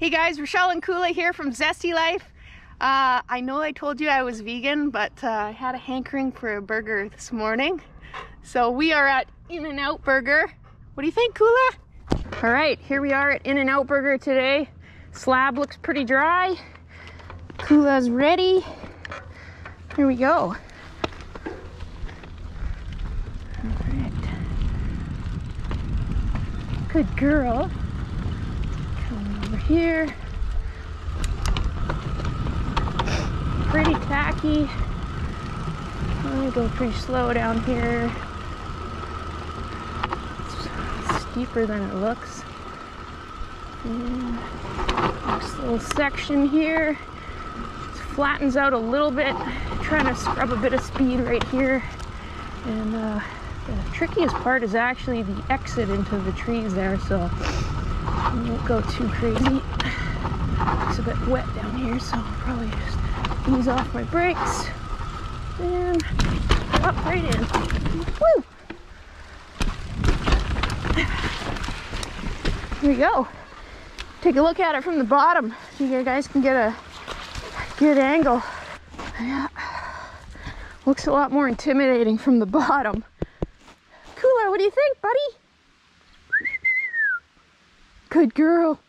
Hey guys, Rachelle and Kula here from Zesty Life. Uh, I know I told you I was vegan, but uh, I had a hankering for a burger this morning. So we are at In-N-Out Burger. What do you think, Kula? All right, here we are at In-N-Out Burger today. Slab looks pretty dry. Kula's ready. Here we go. All right. Good girl here. Pretty tacky. Let me go pretty slow down here. It's steeper than it looks. And this little section here it flattens out a little bit. Trying to scrub a bit of speed right here. And uh, the trickiest part is actually the exit into the trees there. So go too crazy. It's a bit wet down here, so I'll probably just ease off my brakes and up right in. Woo! Here we go. Take a look at it from the bottom so you guys can get a good angle. Yeah. Looks a lot more intimidating from the bottom. Kula, what do you think, buddy? Good girl.